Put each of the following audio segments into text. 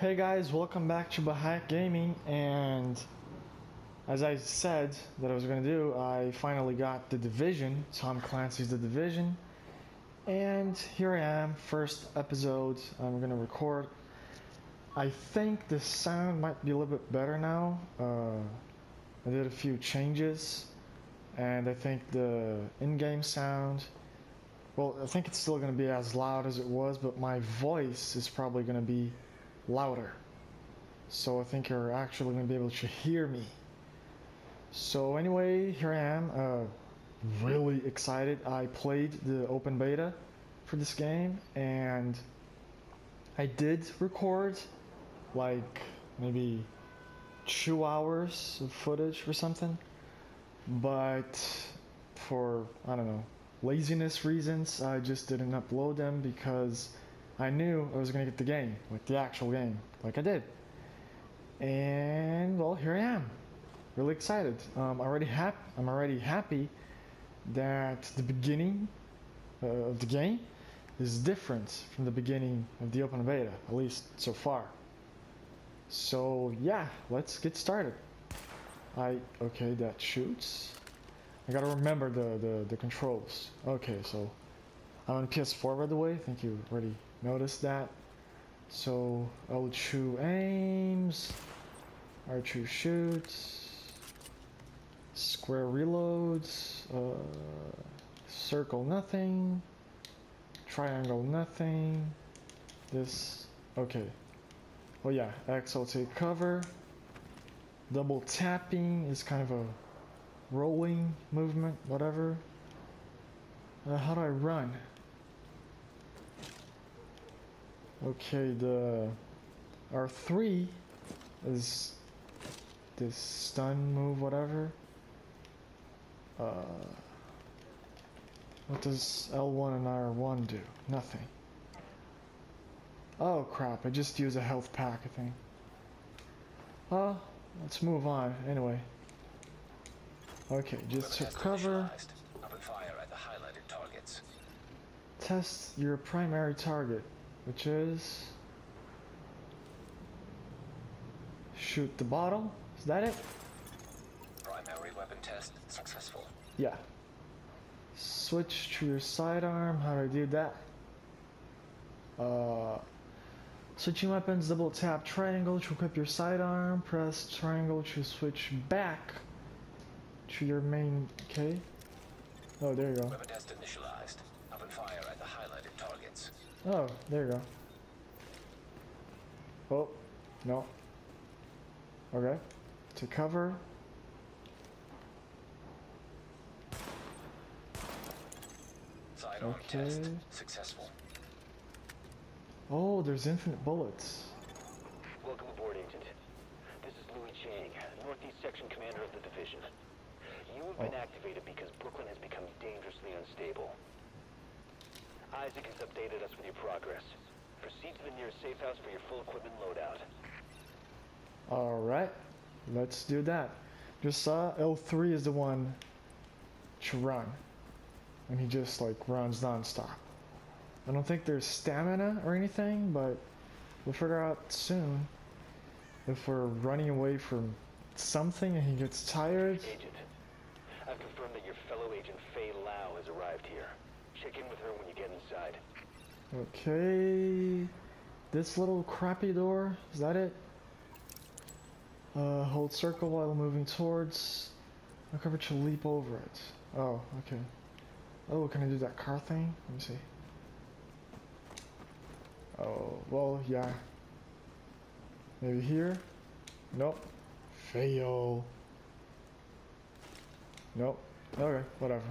Hey guys, welcome back to Bahayk Gaming, and as I said that I was going to do, I finally got The Division, Tom Clancy's The Division, and here I am, first episode I'm going to record. I think the sound might be a little bit better now. Uh, I did a few changes, and I think the in-game sound, well, I think it's still going to be as loud as it was, but my voice is probably going to be louder. So I think you're actually to be able to hear me. So anyway, here I am, uh, really excited. I played the open beta for this game and I did record like maybe two hours of footage or something. But for, I don't know, laziness reasons, I just didn't upload them because I knew I was going to get the game, like the actual game, like I did. And well, here I am, really excited. Um, already hap- I'm already happy that the beginning uh, of the game is different from the beginning of the open beta, at least so far. So yeah, let's get started. I okay, that shoots. I gotta remember the, the, the controls. Okay, so I'm on PS4 by the way. I think you already noticed that. So L2 aims, R2 shoots, square reloads, uh, circle nothing, triangle nothing, this, okay. Oh yeah, X will take cover. Double tapping is kind of a rolling movement, whatever. Uh, how do I run? Okay, the R3 is this stun move, whatever. Uh, what does L1 and R1 do? Nothing. Oh crap, I just used a health pack, I think. Oh, let's move on, anyway. Okay, just took cover. Test your primary target which is shoot the bottle. Is that it? Primary weapon test successful. Yeah. Switch to your sidearm. How do I do that? Uh, switching weapons. Double tap triangle to equip your sidearm. Press triangle to switch back to your main. Okay. Oh, there you go. Weapon test initialized. Open fire at the highlighted targets. Oh, there you go. Oh, no. Okay. To cover. Sidearm okay. test successful. Oh, there's infinite bullets. Welcome aboard, Agent. This is Louis Chang, Northeast Section Commander of the Division. You have been oh. activated because Brooklyn has become dangerously unstable. Isaac has updated us with your progress. Proceed to the nearest safe house for your full equipment loadout. Alright, let's do that. Just saw L3 is the one to run. And he just like runs non-stop. I don't think there's stamina or anything, but we'll figure out soon if we're running away from something and he gets tired. Agent, I've confirmed that your fellow agent Faye Lau has arrived here. Check in with her when you get inside. Okay. This little crappy door, is that it? Uh, hold circle while moving towards. Recover to leap over it. Oh, okay. Oh, can I do that car thing? Let me see. Oh, well, yeah. Maybe here? Nope. Fail. Nope. Okay, whatever.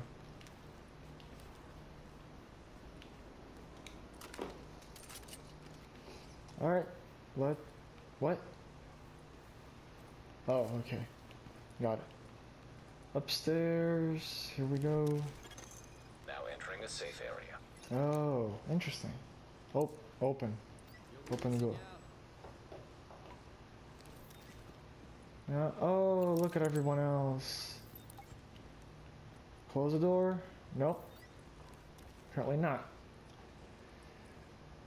Alright. What? What? Oh, okay. Got it. Upstairs. Here we go. Now entering a safe area. Oh, interesting. Oh, open. Open the door. Yeah. Oh, look at everyone else. Close the door. Nope. Apparently not.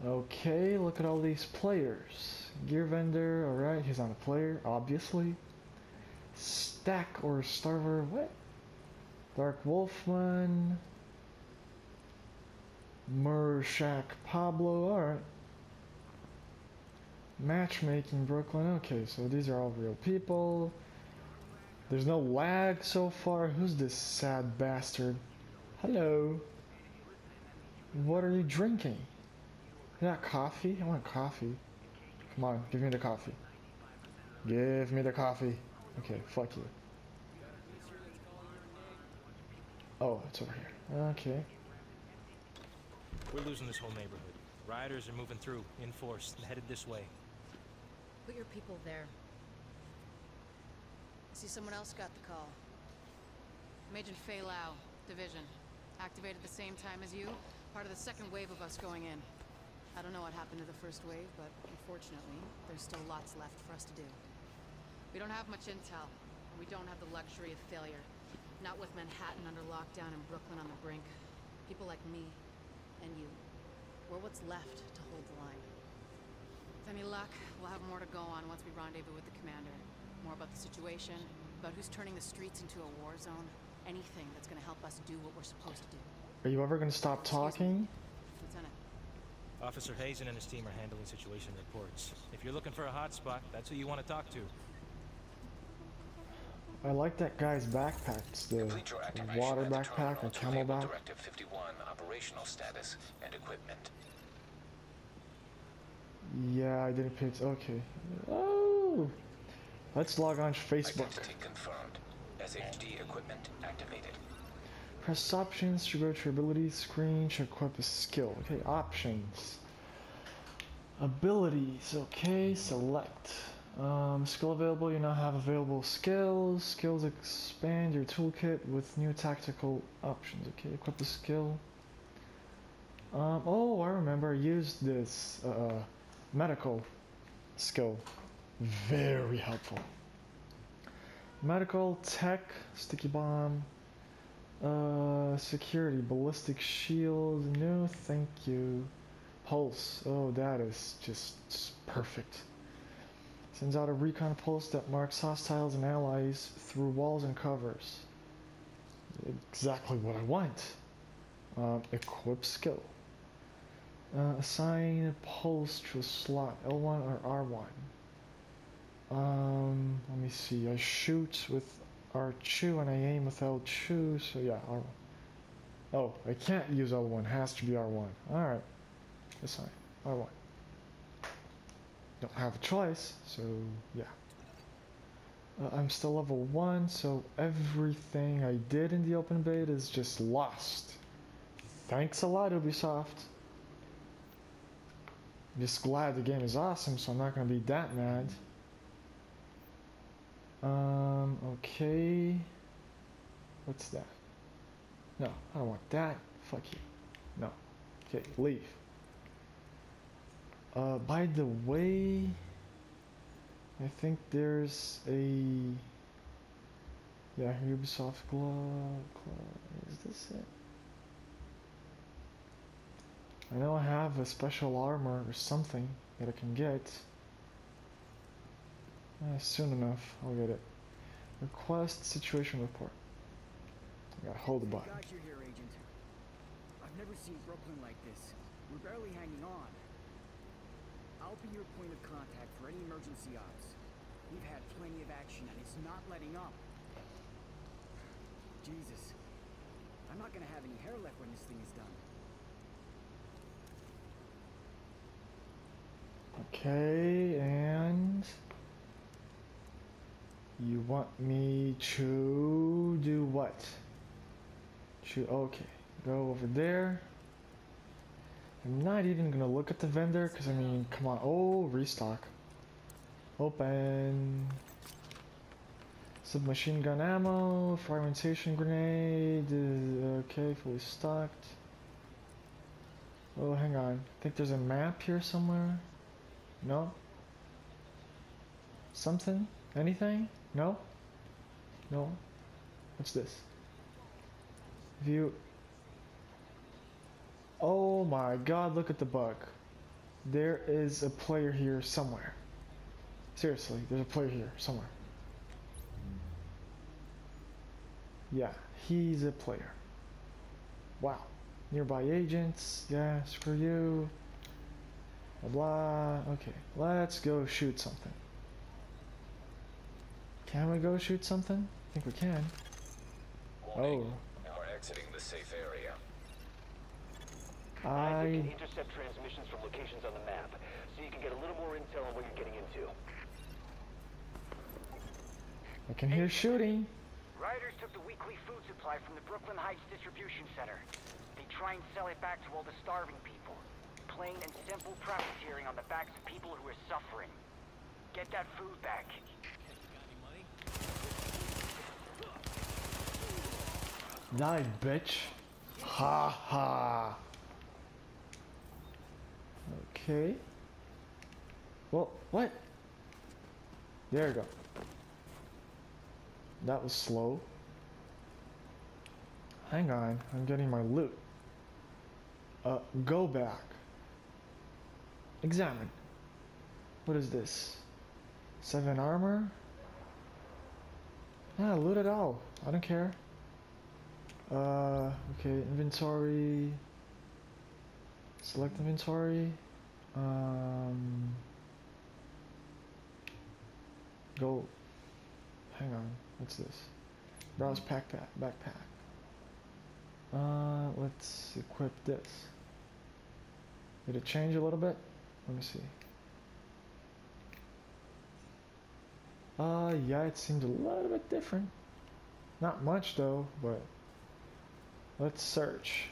Okay, look at all these players. Gear vendor, alright, he's not a player, obviously. Stack or Starver, what? Dark Wolfman. Murshak Pablo, alright. Matchmaking Brooklyn, okay, so these are all real people. There's no lag so far. Who's this sad bastard? Hello. What are you drinking? Not coffee? I want coffee. Come on, give me the coffee. Give me the coffee. Okay, fuck you. Oh, it's over here. Okay. We're losing this whole neighborhood. Rioters are moving through, in force, headed this way. Put your people there. I see someone else got the call. Major Faye Lau, Division. Activated at the same time as you, part of the second wave of us going in. I don't know what happened to the first wave, but unfortunately, there's still lots left for us to do. We don't have much intel, and we don't have the luxury of failure. Not with Manhattan under lockdown and Brooklyn on the brink. People like me, and you, we're what's left to hold the line. With any luck, we'll have more to go on once we rendezvous with the commander. More about the situation, about who's turning the streets into a war zone. Anything that's gonna help us do what we're supposed to do. Are you ever gonna stop talking? Lieutenant. Officer Hazen and his team are handling situation reports. If you're looking for a hot spot, that's who you want to talk to. I like that guy's backpack. It's the Complete your activation water backpack terminal or to camel label back. Directive 51 operational status and equipment. Yeah, I didn't pick. Okay. Oh, let's log on to Facebook. Identity confirmed. SHD equipment activated. Press options to go to abilities screen to equip a skill. Okay, options. Abilities. Okay, select. Um, skill available. You now have available skills. Skills expand your toolkit with new tactical options. Okay, equip a skill. Um, oh, I remember. I used this uh, medical skill. Very helpful. Medical, tech, sticky bomb, uh, security, ballistic shield, no thank you. Pulse, oh that is just perfect. Sends out a recon pulse that marks hostiles and allies through walls and covers. Exactly what I want. Um, equip skill. Uh, assign a pulse to a slot, L1 or R1. Um, let me see. I shoot with R2 and I aim with L2, so yeah, R1. Oh, I can't use L1, has to be R1. Alright, that's fine. R1. Don't have a choice, so yeah. Uh, I'm still level 1, so everything I did in the open beta is just lost. Thanks a lot, Ubisoft. Just glad the game is awesome, so I'm not gonna be that mad. Um, okay. What's that? No, I don't want that. Fuck you. No. Okay, leave. Uh, by the way, I think there's a. Yeah, Ubisoft glove. Is this it? I know I have a special armor or something that I can get. Uh, soon enough, I'll get it. Request situation report. I gotta hold the button. Got you here, Agent. I've never seen Brooklyn like this. We're barely hanging on. I'll be your point of contact for any emergency ops. We've had plenty of action and it's not letting up. Jesus. I'm not gonna have any hair left when this thing is done. Okay, and you want me to do what? To okay, go over there. I'm not even gonna look at the vendor because I mean, come on. Oh, restock. Open. Submachine gun ammo, fragmentation grenade. uh, okay, fully stocked. Oh, hang on. I think there's a map here somewhere. No? Something? Anything? No? No? What's this? View. Oh my god, look at the bug. there is a player here somewhere. Seriously, there's a player here somewhere. Yeah, he's a player. Wow. Nearby agents. Yeah, screw you. Blah, blah. Okay, let's go shoot something. Can we go shoot something? I think we can. Warning. Oh. Now we're exiting the safe area. You can intercept transmissions from locations on the map, so you can get a little more intel on what you're getting into. I can hear shooting. Riders took the weekly food supply from the Brooklyn Heights Distribution Center. They try and sell it back to all the starving people. Plain and simple profiteering on the backs of people who are suffering. Get that food back. Die, bitch. Ha ha. Okay. Well, what? There you go. That was slow. Hang on, I'm getting my loot. Uh, go back. Examine. What is this? Seven armor? Yeah, loot it all. I don't care. Uh, okay, inventory. Select inventory. Um, go. Hang on. What's this? Browse pack pack backpack. Uh, let's equip this. Did it change a little bit? Let me see. Uh, yeah, it seemed a little bit different. Not much though, but let's search.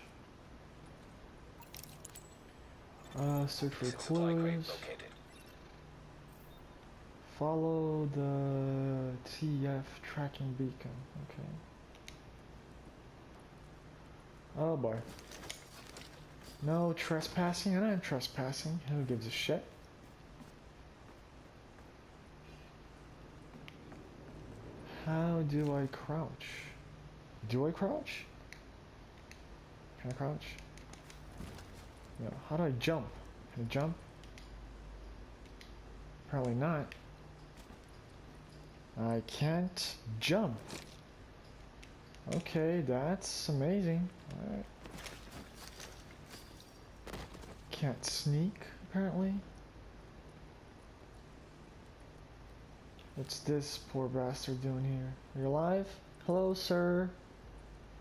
Uh, search for clues. Follow the TF tracking beacon. Okay. Oh boy. No trespassing. I'm not trespassing. Who gives a shit? How do I crouch? Do I crouch? Can I crouch? No. How do I jump? Can I jump? Probably not. I can't jump. Okay, that's amazing. Alright. Can't sneak, apparently. What's this poor bastard doing here? Are you alive? Hello, sir?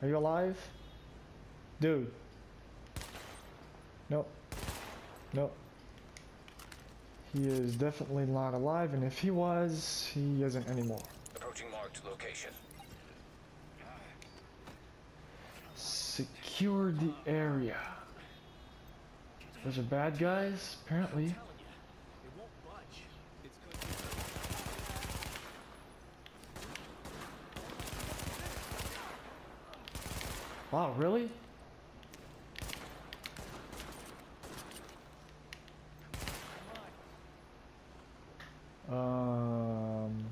Are you alive? Dude. Nope. Nope. He is definitely not alive, and if he was, he isn't anymore. Approaching marked location. Secure the area. Those are bad guys, apparently. Wow, really? Um.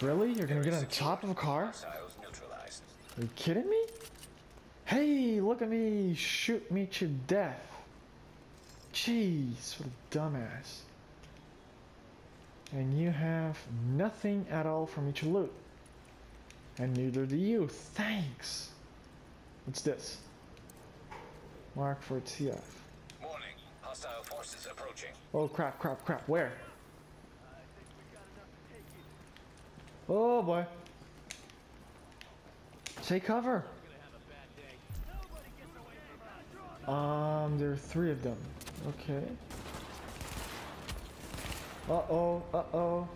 Really? You're gonna get on top of a car? Are you kidding me? Hey, look at me shoot me to death. Jeez, what a dumbass. And you have nothing at all for me to loot. And neither do you. Thanks. What's this? Mark for TF. Hostile forces approaching. Oh crap, crap, crap. Where? Oh boy. Take cover. Um, there are three of them. Okay. Uh-oh, Uh oh, uh oh.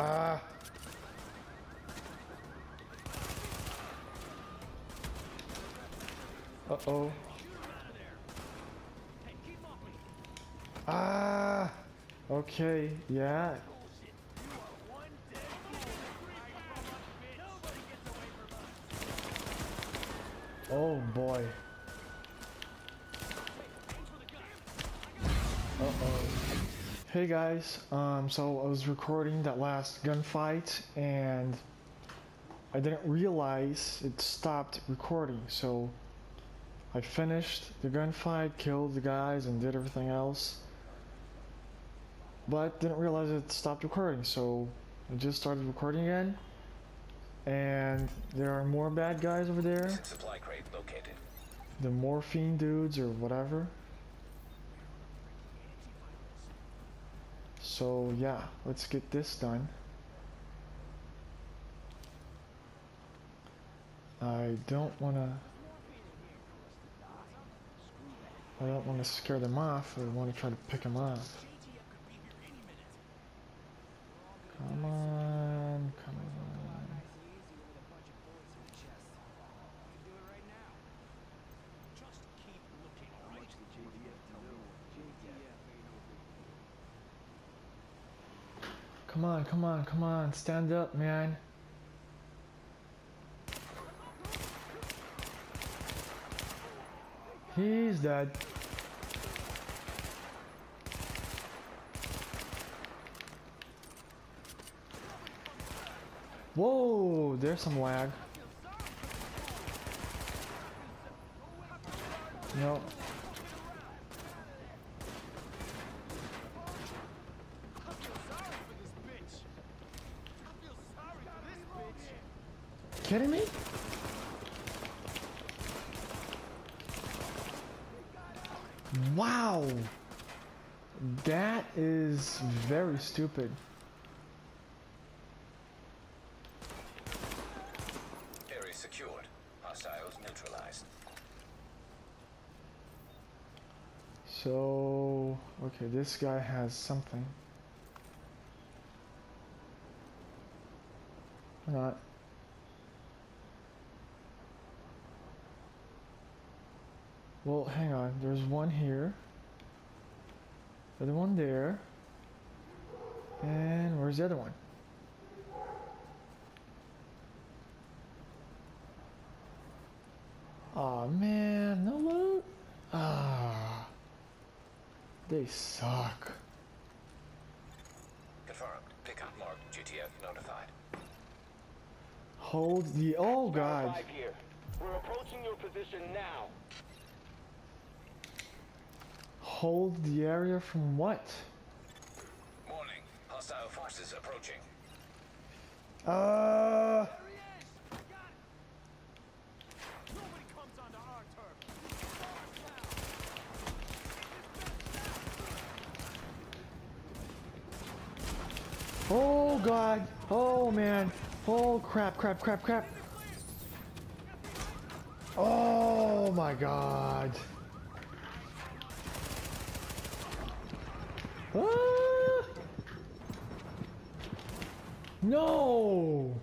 Ah. Uh oh. Ah. Okay. Yeah. Oh boy. Uh oh. Hey guys, um, so I was recording that last gunfight and I didn't realize it stopped recording. So I finished the gunfight, killed the guys, and did everything else, but didn't realize it stopped recording. So I just started recording again, and there are more bad guys over there. Supply crate located. The morphine dudes or whatever. So yeah, let's get this done. I don't want to I don't want to scare them off. I want to try to pick them off. Come on, come on. Come on, come on, come on. Stand up, man. He's dead. Whoa, there's some lag. No. Kidding me? Wow. That is very stupid. Area secured. Hostiles neutralized. So, okay, this guy has something. Not. Well, hang on. There's one here. The other one there. And where's the other one? Aw, man, no loot? Ah. They suck. Confirmed. Pickup marked. JTF notified. Hold the. Oh, God. We're approaching your position now. Hold the area from what? Warning. Hostile forces approaching. Uh. Oh god. Oh man. Oh crap, crap, crap, crap. Oh my god. Ah! No.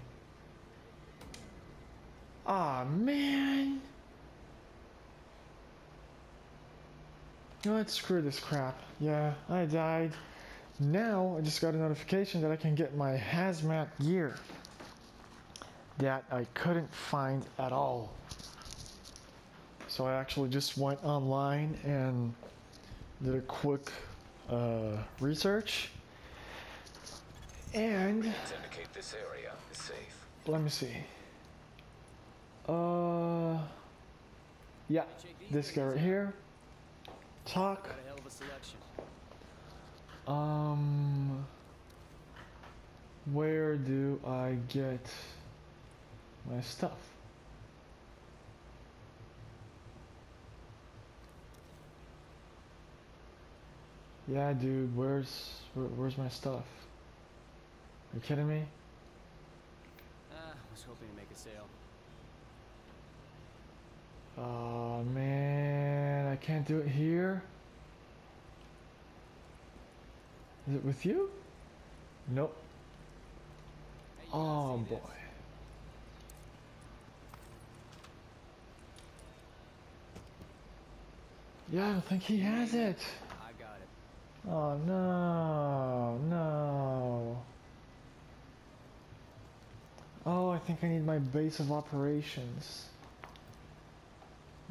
Ah man. You know what? Screw this crap. Yeah, I died. Now I just got a notification that I can get my hazmat gear that I couldn't find at all. So I actually just went online and did a quick uh, research. And Let's indicate this area is safe. let me see. Uh, yeah, this guy right here. Talk. Got a hell of a selection. Um, where do I get my stuff? Yeah, dude, where's where, where's my stuff? Are you kidding me? Ah, I was hoping to make a sale. Oh man, I can't do it here. Is it with you? Nope. Hey, you Oh boy. this. Yeah, I don't think he has it. I got it. Oh no, no. Oh, I think I need my base of operations.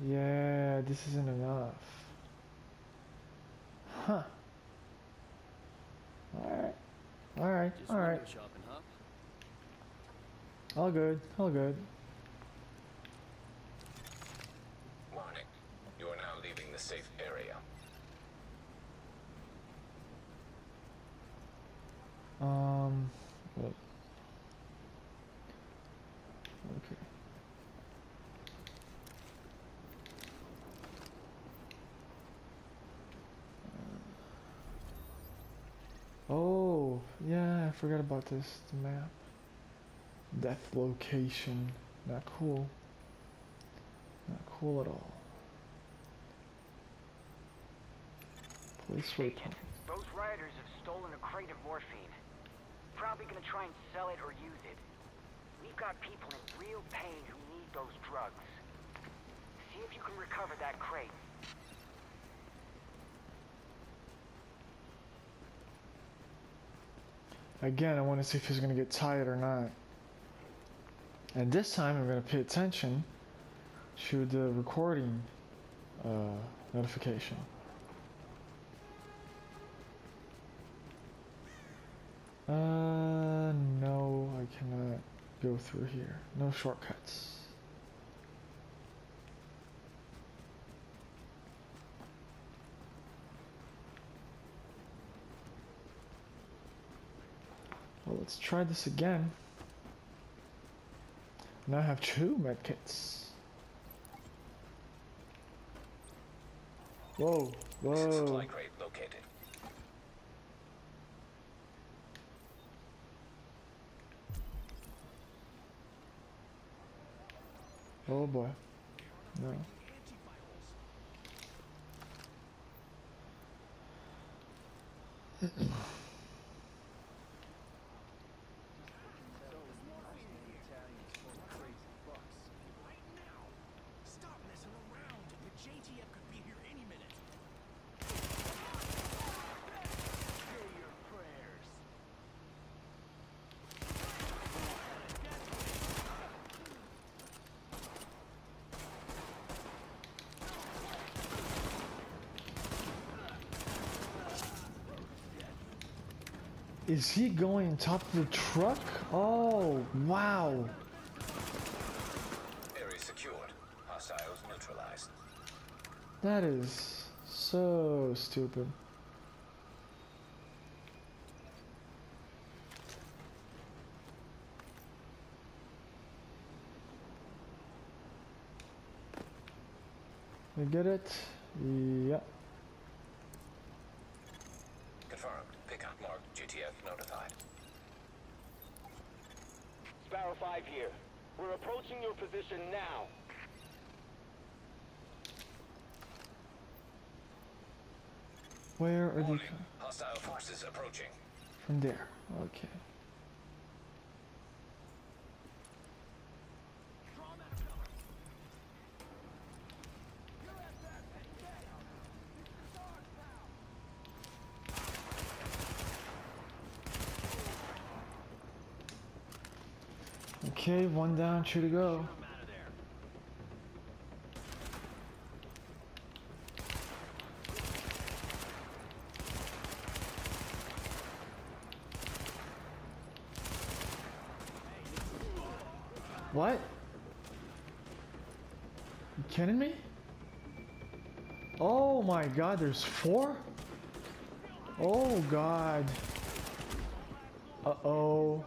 Yeah, this isn't enough. Huh. Alright. Shopping, huh? All good. All good. Warning. You are now leaving the safe area. Um. Okay. Uh, Oh, yeah, I forgot about this. The map. Death location. Not cool. Not cool at all. Police waypoint. Those rioters have stolen a crate of morphine. Probably gonna try and sell it or use it. We've got people in real pain who need those drugs. See if you can recover that crate. Again, I want to see if he's going to get tired or not. And this time I'm going to pay attention to the recording uh, notification. Uh, no, I cannot go through here. No shortcuts. Well, let's try this again. Now I have two medkits. Whoa, whoa. crate located. Oh boy. No. Stop messing around. The JTF could be here any minute. Say your prayers. Is he going top of the truck? Oh, wow. Area secured. Hostiles neutralized. That is so stupid. You get it? Yeah. Confirmed. Pickup marked. JTF notified. Sparrow 5 here. We're approaching your position now. Where are Warning. Hostile forces approaching. From there. Okay. Okay, one down, two to go. What? You kidding me? Oh my god, there's four? Oh god. Uh-oh.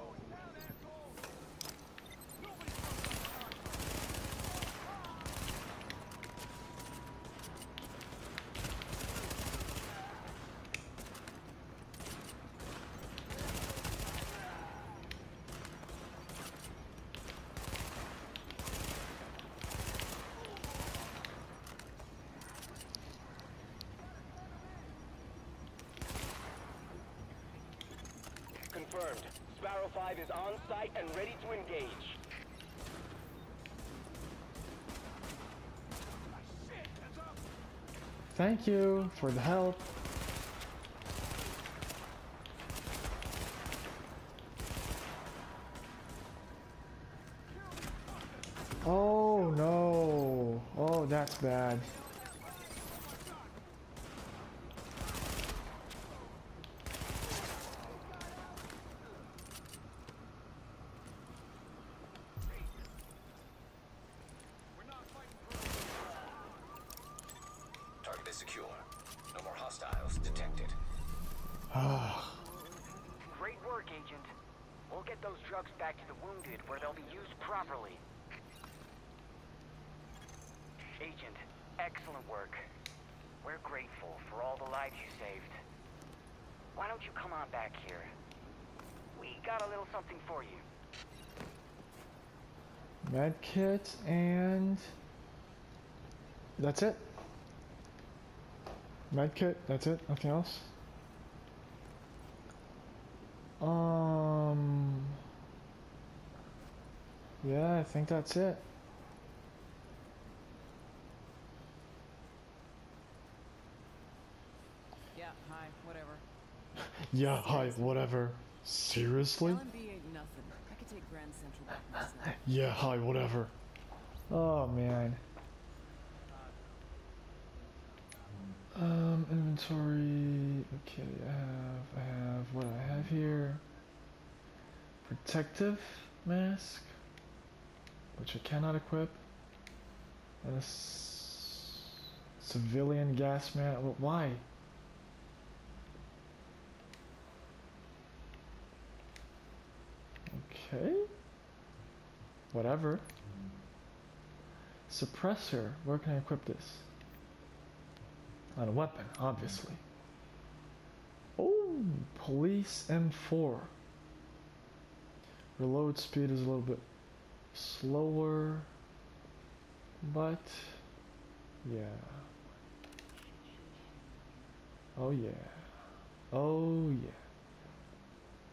Confirmed. Sparrow 5 is on site and ready to engage. Thank you for the help. Oh no. Oh, that's bad. secure. No more hostiles detected. Ah, Great work, Agent. We'll get those drugs back to the wounded where they'll be used properly. Agent, excellent work. We're grateful for all the lives you saved. Why don't you come on back here? We got a little something for you. med kit and that's it. Med kit, that's it. Nothing else. Um. Yeah, I think that's it. Yeah, hi, whatever. Yeah, hi, whatever. Seriously? LMB ain't nothing. I could take Grand Central back myself. Yeah, hi, whatever. Oh man. Um, inventory. Okay, I have, I have what I have here. Protective mask, which I cannot equip. And a civilian gas mask. Why? Okay. Whatever. Suppressor. Where can I equip this? On a weapon, obviously. Police M4. Reload speed is a little bit slower, but yeah. Oh yeah. Oh yeah.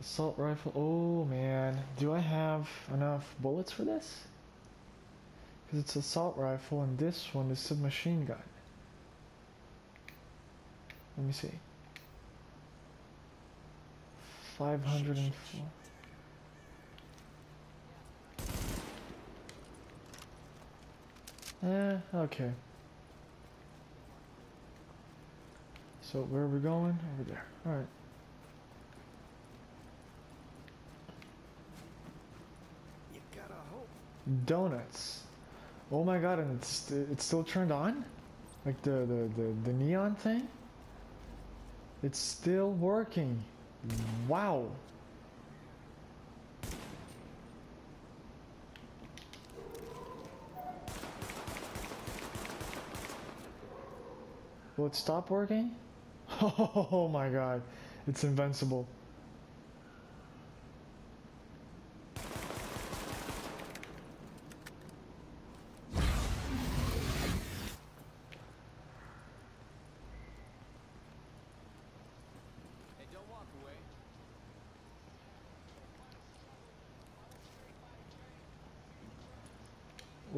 Assault rifle. Oh man, do I have enough bullets for this? Because it's assault rifle and this one is submachine gun. Let me see. 504. Eh, okay. So where are we going? Over there. Alright. You gotta hope. Donuts. Oh my god, and it's it's still turned on? Like the the, the, the neon thing? It's still working. Wow. Will it stop working? Oh my god. It's invincible.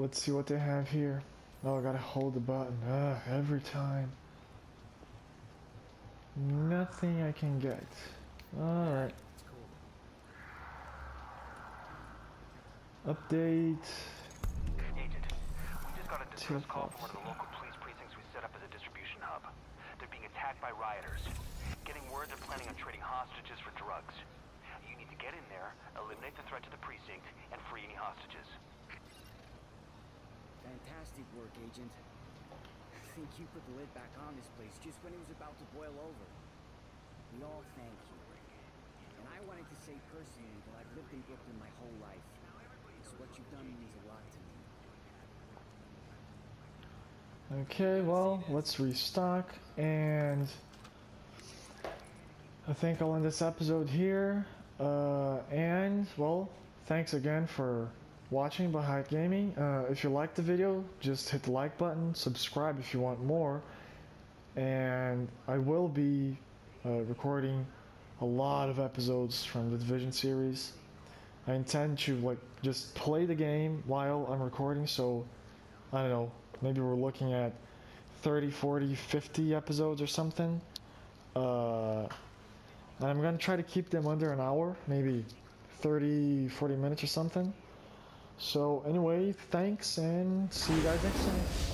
Let's see what they have here. Oh, I gotta hold the button. Ugh, every time. Nothing I can get. Alright. Update. Agent, we just got a distress call from one of the local police precincts we set up as a distribution hub. They're being attacked by rioters. Getting word they're planning on trading hostages for drugs. You need to get in there, eliminate the threat to the precinct, and free any hostages. Fantastic work, Agent. I think you put the lid back on this place just when it was about to boil over. We all thank you. And I wanted to say personally that I've lived in Brooklyn my whole life. So what you've done means a lot to me. Okay, well, let's restock and I think I'll end this episode here. Uh, and, well, thanks again for watching Bahayk Gaming. Uh, if you liked the video, just hit the like button, subscribe if you want more, and I will be uh, recording a lot of episodes from the Division series. I intend to like just play the game while I'm recording, so I don't know, maybe we're looking at 30, 40, 50 episodes or something. Uh, and I'm gonna try to keep them under an hour, maybe 30, 40 minutes or something. So, anyway, thanks and see you guys next time.